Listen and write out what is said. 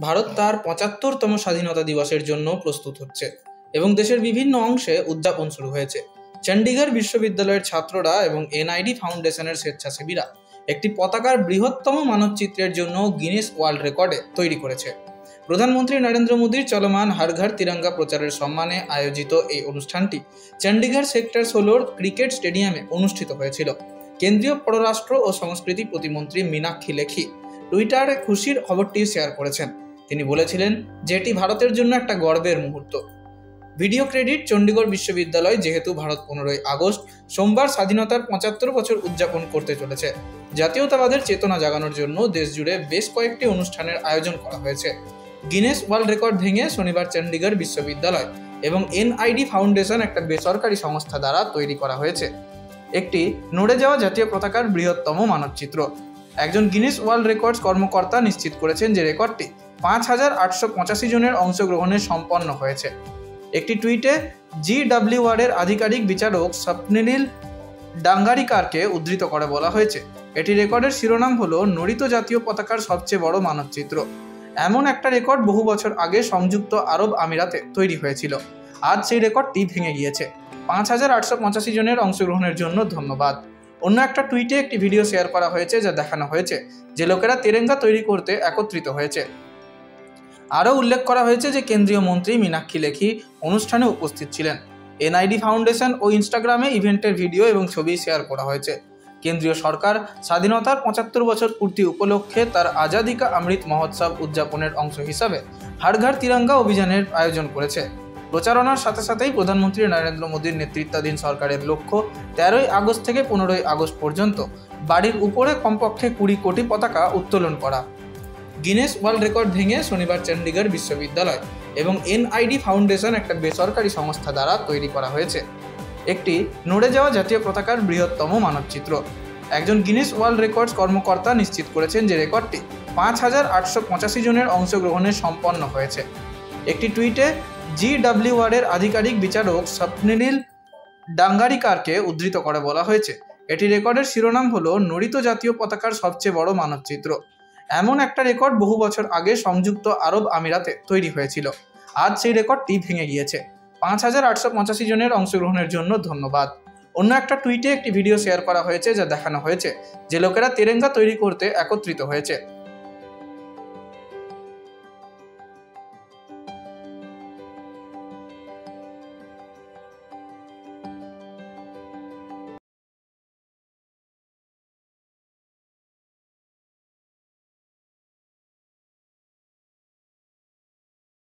ভারত তার পঁচাত্তরতম স্বাধীনতা দিবসের জন্য প্রস্তুত হচ্ছে এবং দেশের বিভিন্ন অংশে উদযাপন শুরু হয়েছে। চণ্ডীগড় বিশ্ববিদ্যালয়ের ছাত্ররা এবং এনআইডি ফাউন্ডেশনের স্বেচ্ছাসেবীরা একটি পতাকার বৃহত্তম মানবচিত্রের জন্য গিনেস ওয়ার্ল্ড রেকর্ডে তৈরি করেছে। প্রধানমন্ত্রী নরেন্দ্র মোদীর চলমান হর ঘর তিরঙ্গা প্রচারের সম্মানে আয়োজিত এই অনুষ্ঠানটি চণ্ডীগড় সেক্টর ষোলোর ক্রিকেট স্টেডিয়ামে অনুষ্ঠিত হয়েছিল। কেন্দ্রীয় পররাষ্ট্র ও সংস্কৃতি প্রতিমন্ত্রী মীনাক্ষী লেখি টুইটারে খুশির খবরটি শেয়ার করেছেন। তিনি বলেছিলেন যে এটি ভারতের জন্য একটা গর্বের মুহূর্ত। ভিডিও ক্রেডিট চণ্ডীগড় বিশ্ববিদ্যালয় যেহেতু ভারত পনেরোই আগস্ট, সোমবার স্বাধীনতার পঁচাত্তর বছর উদযাপন করতে চলেছে। জাতীয়তাবাদের চেতনা জাগানোর জন্য দেশ জুড়ে বেশ কয়েকটি অনুষ্ঠানের আয়োজন করা হয়েছে। গিনেস ওয়ার্ল্ড রেকর্ড ভেঙে শনিবার চণ্ডীগড় বিশ্ববিদ্যালয় এবং এনআইডি ফাউন্ডেশন একটা বেসরকারি সংস্থা দ্বারা তৈরি করা হয়েছে। একটি নড়ে যাওয়া জাতীয় পতাকার বৃহত্তম মানবচিত্র। একজন গিনেস ওয়ার্ল্ড রেকর্ডস কর্মকর্তা নিশ্চিত করেছেন যে রেকর্ডটি পাঁচ হাজার আটশো পঁচাশি জনের অংশগ্রহণে সম্পন্ন হয়েছে। একটি টুইটে জি এর আধিকারিক বিচারক স্বপ্নিল ডাঙ্গারিকারকে উদ্ধৃত করে বলা হয়েছে, এটি রেকর্ডের শিরোনাম হলো নড়িত জাতীয় পতাকার সবচেয়ে বড় মানবচিত্র। এমন একটা রেকর্ড বহু বছর আগে সংযুক্ত আরব আমিরাতে তৈরি হয়েছিল। আজ সেই রেকর্ডটি ভেঙে গিয়েছে। পাঁচ হাজার আটশো পঁচাশি জনের অংশগ্রহণের জন্য ধন্যবাদ। অন্য একটা টুইটে একটি ভিডিও শেয়ার করা হয়েছে যা দেখানো হয়েছে, যে লোকেরা তেরেঙ্গা তৈরি করতে একত্রিত হয়েছে। আরও উল্লেখ করা হয়েছে যে কেন্দ্রীয় মন্ত্রী মীনাক্ষী লেখি অনুষ্ঠানে উপস্থিত ছিলেন। এনআইডি ফাউন্ডেশন ও ইনস্টাগ্রামে ইভেন্টের ভিডিও এবং ছবি শেয়ার করা হয়েছে। কেন্দ্রীয় সরকার স্বাধীনতার পঁচাত্তর বছর পূর্তি উপলক্ষে তার আজাদিকা অমৃত মহোৎসব উদযাপনের অংশ হিসাবে হাড়ঘাড় তিরঙ্গা অভিযানের আয়োজন করেছে। প্রচারণার সাথে সাথেই প্রধানমন্ত্রী নরেন্দ্র মোদীর নেতৃত্বাধীন সরকারের লক্ষ্য তেরোই আগস্ট থেকে পনেরোই আগস্ট পর্যন্ত বাড়ির উপরে কমপক্ষে কুড়ি কোটি পতাকা উত্তোলন করা। গিনেস ওয়ার্ল্ড রেকর্ড ভেঙে শনিবার চণ্ডীগড় বিশ্ববিদ্যালয় এবং এনআইডি ফাউন্ডেশন একটা বেসরকারি সংস্থা দ্বারা তৈরি করা হয়েছে। একটি নড়ে যাওয়া জাতীয় পতাকার বৃহত্তম মানবচিত্র। একজন গিনেস ওয়ার্ল্ড রেকর্ডস কর্মকর্তা নিশ্চিত করেছেন যে রেকর্ডটি পাঁচ হাজার আটশো পঁচাশি জনের অংশগ্রহণে সম্পন্ন হয়েছে। একটি টুইটে জি এর আধিকারিক বিচারক স্বপ্নিল ডাঙ্গারিকারকে উদ্ধৃত করে বলা হয়েছে। এটি রেকর্ডের শিরোনাম হলো নড়িত জাতীয় পতাকার সবচেয়ে বড় মানবচিত্র। এমন একটা রেকর্ড বহু বছর আগে সংযুক্ত আরব আমিরাতে তৈরি হয়েছিল। আজ সেই রেকর্ডটি ভেঙে গিয়েছে। পাঁচ হাজার আটশো পঁচাশি জনের অংশগ্রহণের জন্য ধন্যবাদ। অন্য একটা টুইটে একটি ভিডিও শেয়ার করা হয়েছে যা দেখানো হয়েছে যে লোকেরা তেরেঙ্গা তৈরি করতে একত্রিত হয়েছে।